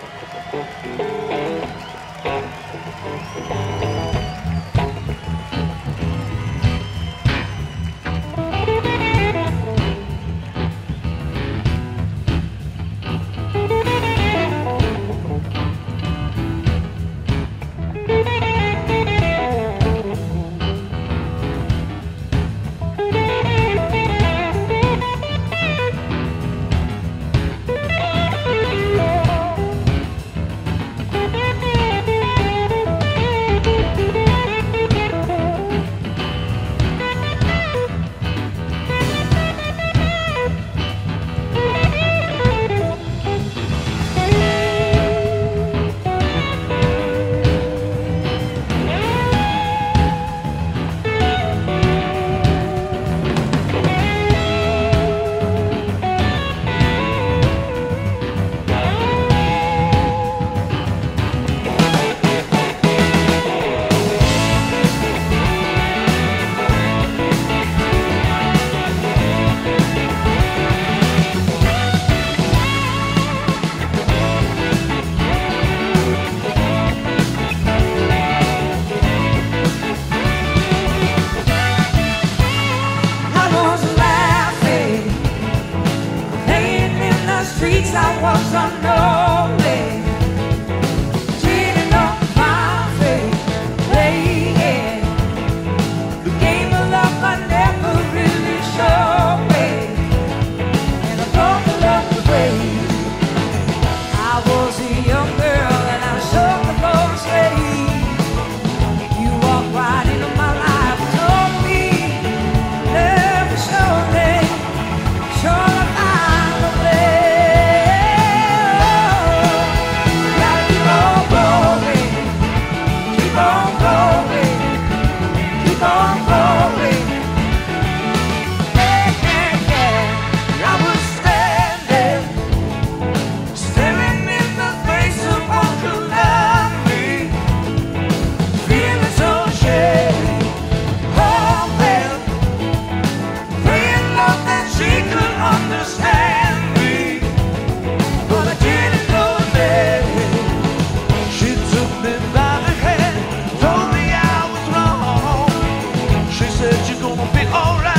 Sure, I said you're gonna be alright.